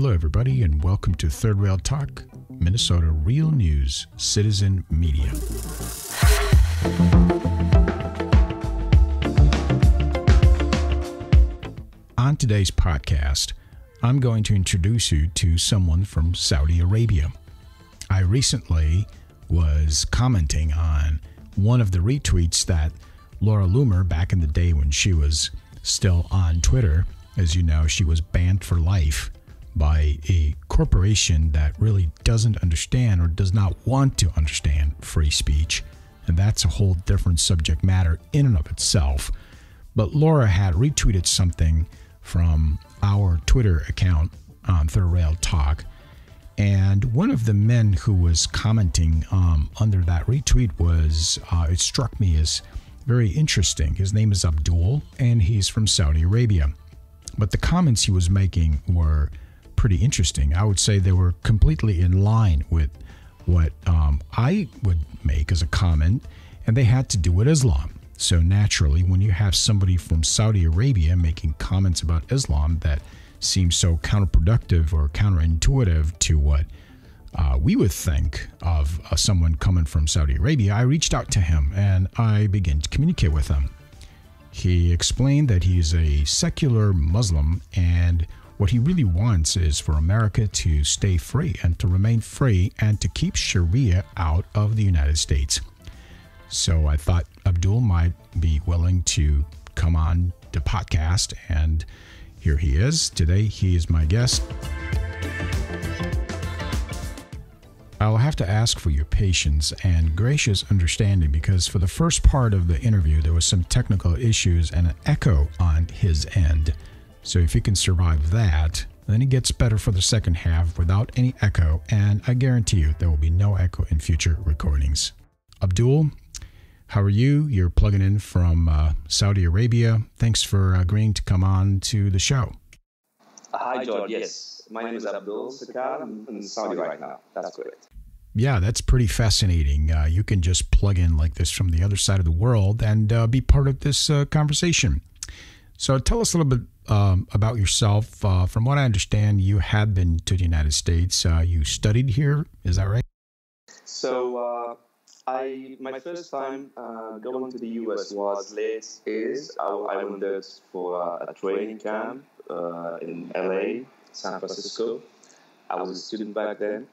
Hello, everybody, and welcome to Third Rail Talk, Minnesota Real News Citizen Media. On today's podcast, I'm going to introduce you to someone from Saudi Arabia. I recently was commenting on one of the retweets that Laura Loomer, back in the day when she was still on Twitter, as you know, she was banned for life by a corporation that really doesn't understand or does not want to understand free speech. And that's a whole different subject matter in and of itself. But Laura had retweeted something from our Twitter account on Third Rail Talk. And one of the men who was commenting um, under that retweet was, uh, it struck me as very interesting. His name is Abdul, and he's from Saudi Arabia. But the comments he was making were pretty interesting. I would say they were completely in line with what um, I would make as a comment, and they had to do with Islam. So naturally, when you have somebody from Saudi Arabia making comments about Islam that seem so counterproductive or counterintuitive to what uh, we would think of uh, someone coming from Saudi Arabia, I reached out to him and I began to communicate with him. He explained that he's a secular Muslim and what he really wants is for America to stay free and to remain free and to keep Sharia out of the United States. So I thought Abdul might be willing to come on the podcast, and here he is. Today, he is my guest. I'll have to ask for your patience and gracious understanding because for the first part of the interview, there was some technical issues and an echo on his end. So if you can survive that, then it gets better for the second half without any echo, and I guarantee you there will be no echo in future recordings. Abdul, how are you? You're plugging in from uh, Saudi Arabia. Thanks for agreeing to come on to the show. Hi, George. Yes, my name is Abdul Sakar. I'm in Saudi right now. That's correct. Yeah, that's pretty fascinating. Uh, you can just plug in like this from the other side of the world and uh, be part of this uh, conversation. So tell us a little bit um, about yourself. Uh, from what I understand, you have been to the United States. Uh, you studied here, is that right? So, uh, I my first time uh, going to the U.S. was late is I, I went there for a training camp uh, in L.A., San Francisco. I was a student back then.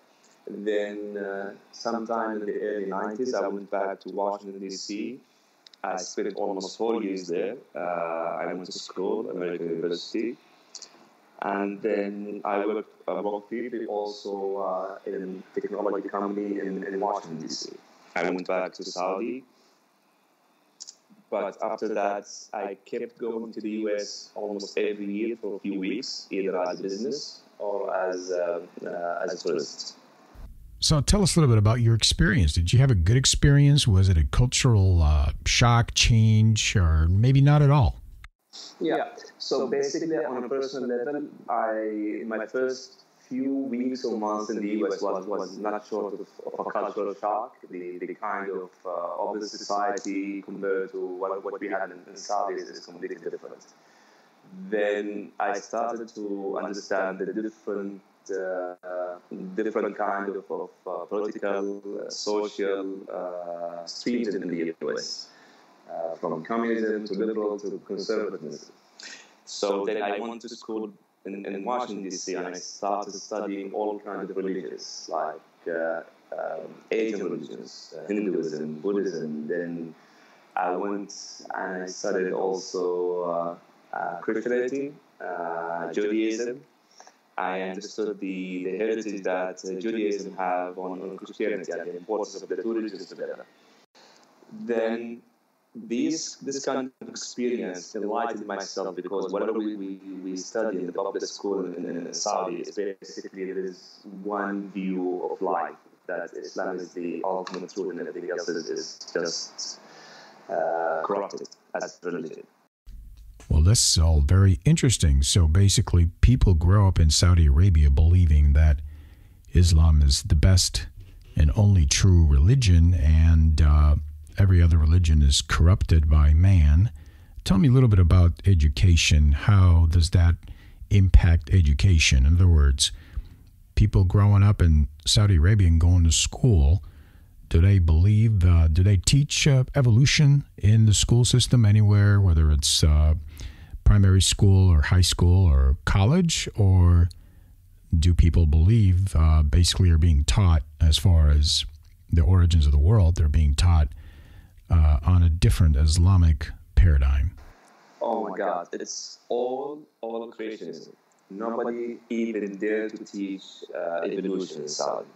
And then, uh, sometime in the early 90s, I went back to Washington, D.C I spent almost four years there. Uh, I went to school, American University, and then I worked, uh, briefly also uh, in technology company in, in Washington D.C. I went back to Saudi, but after that, I kept going to the U.S. almost every year for a few weeks, either as business or as uh, uh, as a tourist. So tell us a little bit about your experience. Did you have a good experience? Was it a cultural uh, shock, change, or maybe not at all? Yeah. So basically, on a personal level, I my first few weeks or months in the US was, was not short of, of a cultural shock. The, the kind of uh, of the society compared to what, what we had in, in Saudi is, completely different. Then I started to understand the different different kind of, of uh, political, uh, social streams in the US, from communism to liberal to conservatism. So then I went to school in, in Washington D.C. and I started studying all kinds of religions, like uh, um, Asian religions, uh, Hinduism, Buddhism. Then I went and I studied also uh, Christianity, Judaism, I understood the, the heritage that uh, Judaism have on, on Christianity and the importance of the two religions together. Then this this kind of experience enlightened myself because whatever we, we, we study in the public school in, in Saudi is basically there is one view of life that Islam is the ultimate truth and everything else is, is just uh, corrupted as religion. Well, this is all very interesting. So basically, people grow up in Saudi Arabia believing that Islam is the best and only true religion, and uh, every other religion is corrupted by man. Tell me a little bit about education. How does that impact education? In other words, people growing up in Saudi Arabia and going to school, do they believe, uh, do they teach uh, evolution in the school system anywhere, whether it's uh, primary school or high school or college? Or do people believe uh, basically are being taught as far as the origins of the world, they're being taught uh, on a different Islamic paradigm? Oh my God, it's all all creationism. Nobody even dare to teach uh, evolution in Saudi.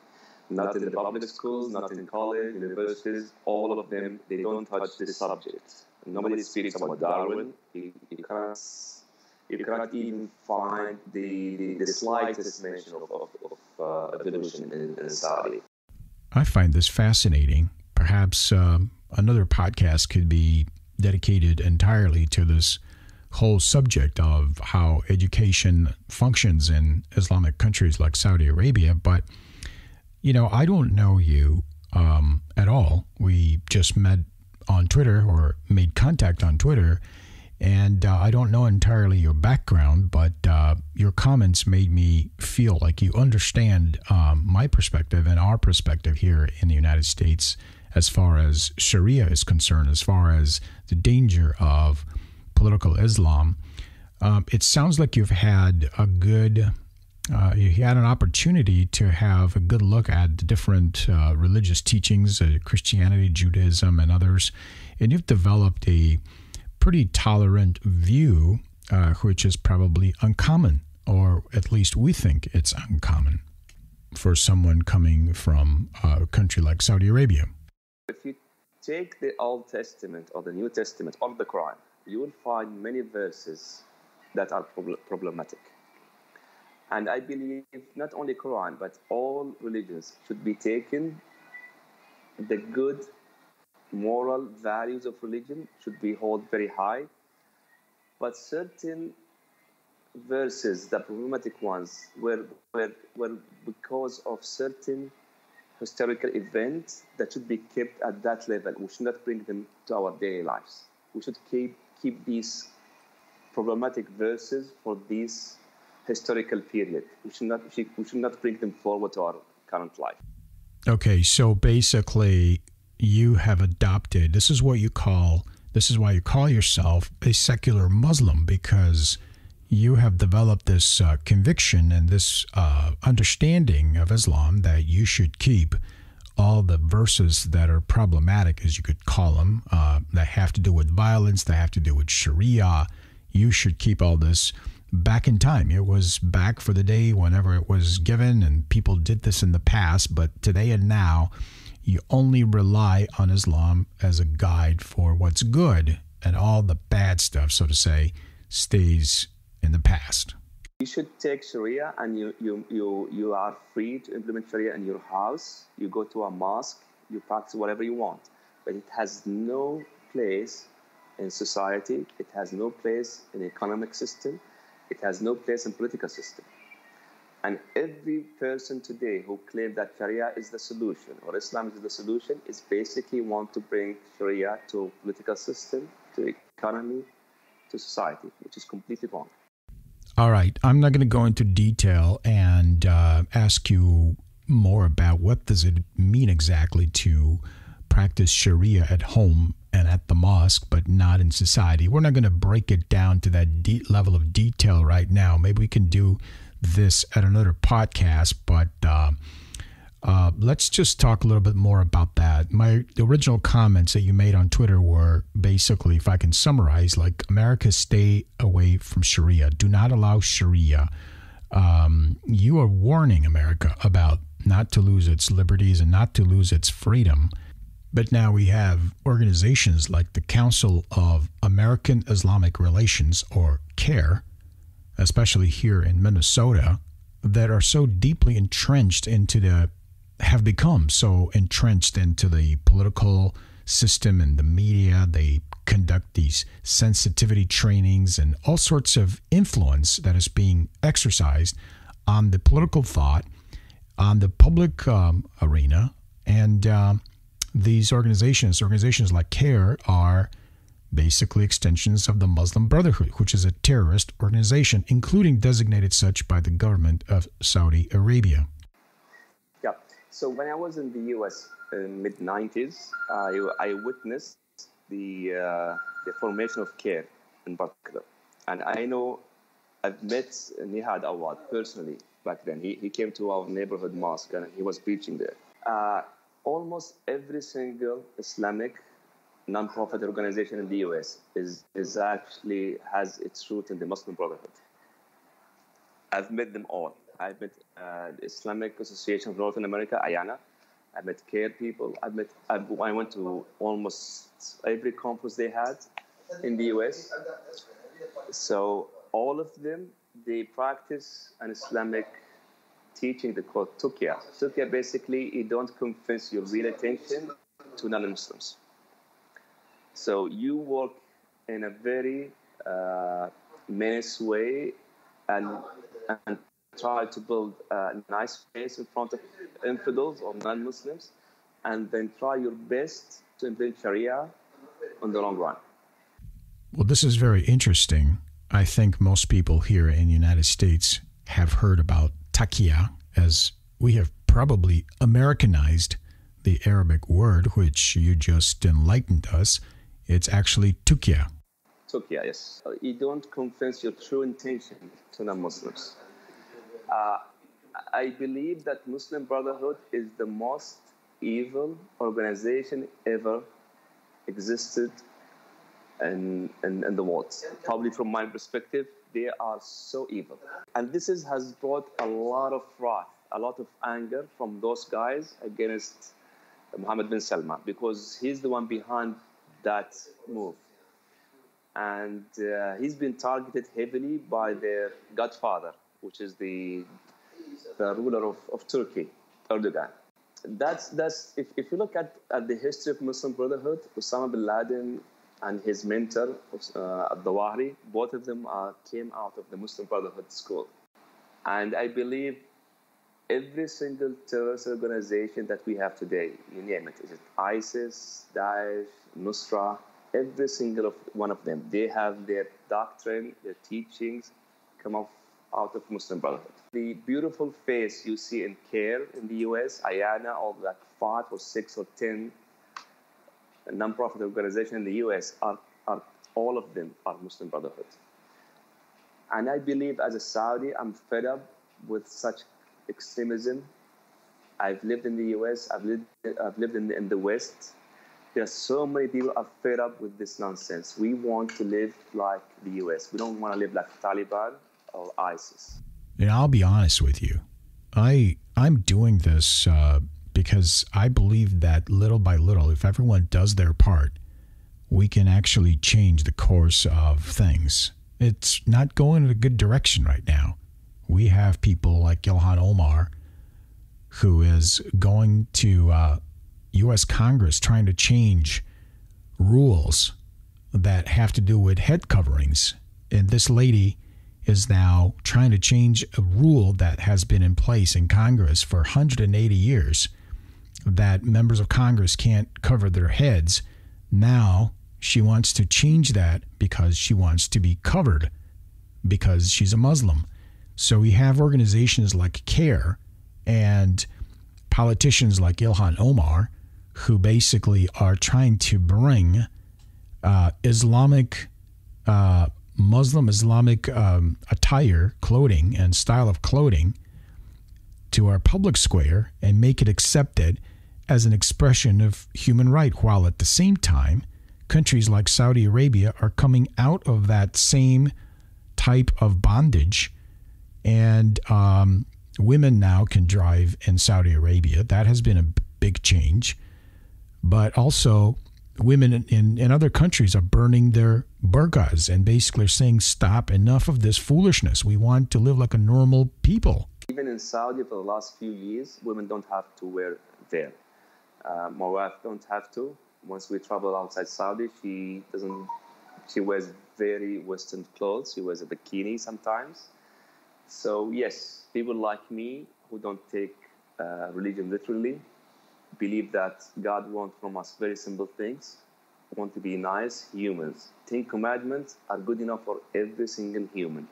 Not in the public schools, not in college, universities. All of them, they don't touch this subject. Nobody speaks about Darwin. You, you can't you cannot even find the, the, the slightest mention of, of, of uh, evolution in, in, Saudi. I find this fascinating. Perhaps uh, another podcast could be dedicated entirely to this whole subject of how education functions in Islamic countries like Saudi Arabia. But, you know, I don't know you um, at all. We just met on Twitter or made contact on Twitter. And uh, I don't know entirely your background, but uh, your comments made me feel like you understand um, my perspective and our perspective here in the United States as far as Sharia is concerned, as far as the danger of political Islam. Um, it sounds like you've had a good, uh, you had an opportunity to have a good look at the different uh, religious teachings, uh, Christianity, Judaism, and others, and you've developed a pretty tolerant view, uh, which is probably uncommon, or at least we think it's uncommon for someone coming from a country like Saudi Arabia. If you take the Old Testament or the New Testament or the Quran, you will find many verses that are problematic. And I believe not only Quran, but all religions should be taken the good moral values of religion should be held very high, but certain verses, the problematic ones, were, were, were because of certain historical events that should be kept at that level. We should not bring them to our daily lives. We should keep, keep these problematic verses for this historical period. We should not, we should not bring them forward to our current life. Okay, so basically, you have adopted. This is what you call, this is why you call yourself a secular Muslim because you have developed this uh, conviction and this uh, understanding of Islam that you should keep all the verses that are problematic, as you could call them, uh, that have to do with violence, that have to do with Sharia. You should keep all this back in time. It was back for the day whenever it was given, and people did this in the past, but today and now, you only rely on Islam as a guide for what's good, and all the bad stuff, so to say, stays in the past. You should take Sharia and you, you, you, you are free to implement Sharia in your house. You go to a mosque, you practice whatever you want. But it has no place in society, it has no place in economic system, it has no place in political system. And every person today who claims that Sharia is the solution or Islam is the solution is basically want to bring Sharia to political system, to economy, to society, which is completely wrong. All right, I'm not going to go into detail and uh, ask you more about what does it mean exactly to practice Sharia at home and at the mosque, but not in society. We're not going to break it down to that de- level of detail right now. Maybe we can do this at another podcast, but uh, uh, let's just talk a little bit more about that. My original comments that you made on Twitter were basically, if I can summarize, like America stay away from Sharia. Do not allow Sharia. Um, you are warning America about not to lose its liberties and not to lose its freedom. But now we have organizations like the Council of American Islamic Relations, or CAIR, especially here in Minnesota, that are so deeply entrenched into the, have become so entrenched into the political system and the media. They conduct these sensitivity trainings and all sorts of influence that is being exercised on the political thought, on the public um, arena. And uh, these organizations, organizations like CAIR, are basically extensions of the Muslim Brotherhood, which is a terrorist organization, including designated such by the government of Saudi Arabia. Yeah. So when I was in the U.S. in mid 90s, I, I witnessed the uh, the formation of CAIR in particular, and I know I've met Nihad Awad personally back then. He, he came to our neighborhood mosque and he was preaching there. Uh, almost every single Islamic non-profit organization in the US is, is actually has its root in the Muslim Brotherhood. I've met them all. I've met uh, the Islamic Association of Northern America, IANA. I met CAIR people. I met. I, I went to almost every conference they had in the US. So all of them they practice an Islamic teaching the call tuqya. Tuqya basically you don't confess your real attention to non-Muslims. So you work in a very uh, menace way and, and try to build a nice face in front of infidels or non-Muslims, and then try your best to implement Sharia on the long run. Well, this is very interesting. I think most people here in the United States have heard about takia, as we have probably Americanized the Arabic word, which you just enlightened us. It's actually tukia. Tukia, yes. You don't confess your true intention to non-Muslims. Uh, I believe that Muslim Brotherhood is the most evil organization ever existed in, in, in, the world. Probably from my perspective, they are so evil. And this is, has brought a lot of wrath, a lot of anger from those guys against Mohammed bin Salman because he's the one behind that move. And uh, he's been targeted heavily by their godfather, which is the, the ruler of, of Turkey, Erdogan. That's, that's if, if you look at, at the history of Muslim Brotherhood, Osama bin Laden and his mentor, uh, Zawahiri, both of them uh, came out of the Muslim Brotherhood school. And I believe every single terrorist organization that we have today, you name it, is it ISIS, Daesh, Nusra, every single of one of them, they have their doctrine, their teachings come off out of Muslim Brotherhood. The beautiful face you see in CAIR in the US, IANA, all like five or six or ten non-profit organizations in the US are, are all of them are Muslim Brotherhood. And I believe as a Saudi, I'm fed up with such extremism. I've lived in the US, I've lived, I've lived in, the, in the West. There are so many people are fed up with this nonsense. We want to live like the US. We don't want to live like Taliban or ISIS. And I'll be honest with you. I I'm doing this uh, because I believe that little by little, if everyone does their part, we can actually change the course of things. It's not going in a good direction right now. We have people like Ilhan Omar, who is going to uh, U.S. Congress trying to change rules that have to do with head coverings. And this lady is now trying to change a rule that has been in place in Congress for 180 years that members of Congress can't cover their heads. Now she wants to change that because she wants to be covered because she's a Muslim. So we have organizations like CAIR and politicians like Ilhan Omar who basically are trying to bring uh, Islamic, uh, Muslim Islamic um, attire, clothing, and style of clothing to our public square and make it accepted as an expression of human right, while at the same time, countries like Saudi Arabia are coming out of that same type of bondage. And um, women now can drive in Saudi Arabia. That has been a big change. But also, women in, in, other countries are burning their burqas and basically are saying, stop, enough of this foolishness. We want to live like a normal people. Even in Saudi, for the last few years, women don't have to wear veil. Uh, my wife don't have to. Once we travel outside Saudi, she doesn't. She wears very Western clothes. She wears a bikini sometimes. So yes, people like me who don't take uh, religion literally believe that God wants from us very simple things: want to be nice humans. Ten commandments are good enough for every single human,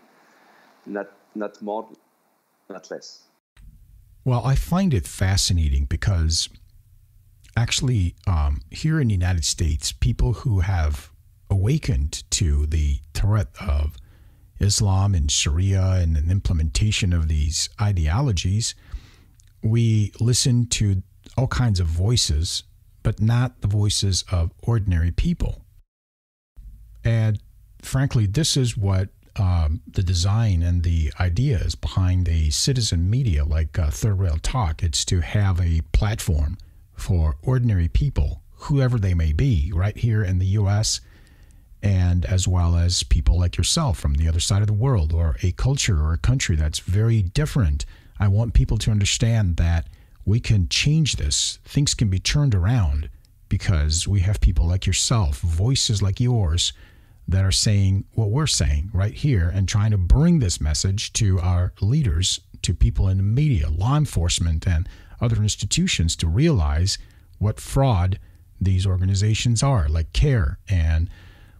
not not more, not less. Well, I find it fascinating because actually, um, here in the United States, people who have awakened to the threat of Islam and Sharia and an implementation of these ideologies, we listen to all kinds of voices, but not the voices of ordinary people. And frankly, this is what um, the design and the ideas behind a citizen media like uh, Third Rail Talk. It's to have a platform for ordinary people, whoever they may be, right here in the U.S. and as well as people like yourself from the other side of the world or a culture or a country that's very different. I want people to understand that we can change this. Things can be turned around because we have people like yourself, voices like yours that are saying what we're saying right here and trying to bring this message to our leaders, to people in the media, law enforcement, and other institutions to realize what fraud these organizations are, like CAIR and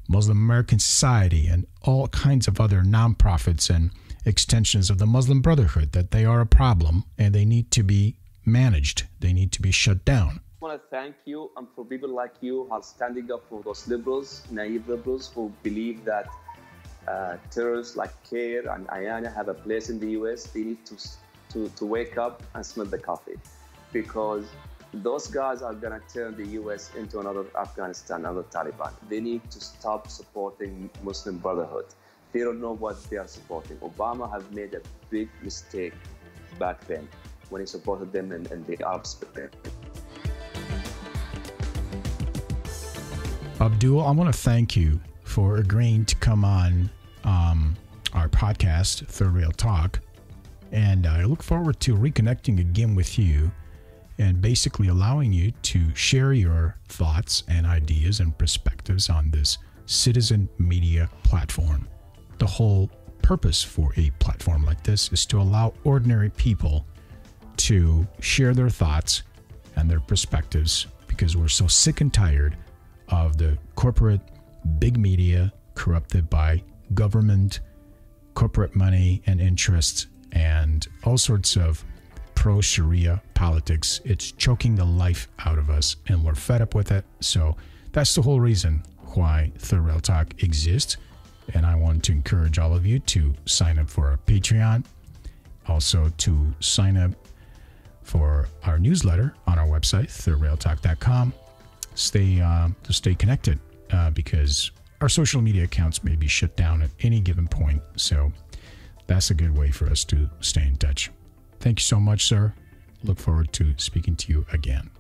Muslim American Society and all kinds of other nonprofits and extensions of the Muslim Brotherhood, that they are a problem and they need to be managed, they need to be shut down. I want to thank you and for people like you who are standing up for those liberals, naive liberals who believe that uh, terrorists like CAIR and IANA have a place in the US. They need to, to, to wake up and smell the coffee because those guys are going to turn the US into another Afghanistan, another Taliban. They need to stop supporting Muslim Brotherhood. They don't know what they are supporting. Obama has made a big mistake back then when he supported them in, in the Arab Spring. Abdul, I want to thank you for agreeing to come on um, our podcast, Third Rail Talk. And I look forward to reconnecting again with you and basically allowing you to share your thoughts and ideas and perspectives on this citizen media platform. The whole purpose for a platform like this is to allow ordinary people to share their thoughts and their perspectives because we're so sick and tired of the corporate big media corrupted by government, corporate money and interests, and all sorts of pro Sharia politics. It's choking the life out of us, and we're fed up with it. So that's the whole reason why Third Talk exists. And I want to encourage all of you to sign up for our Patreon, also to sign up for our newsletter on our website, thirdrailtalk.com stay uh, to stay connected uh, because our social media accounts may be shut down at any given point. So that's a good way for us to stay in touch. Thank you so much, sir. Look forward to speaking to you again.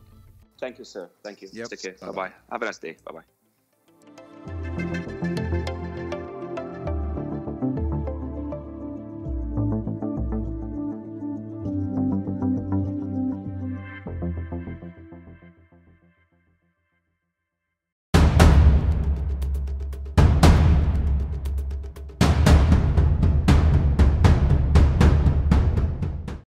Thank you, sir. Thank you. Yep. Take care. Bye bye. Have a nice day. Bye bye.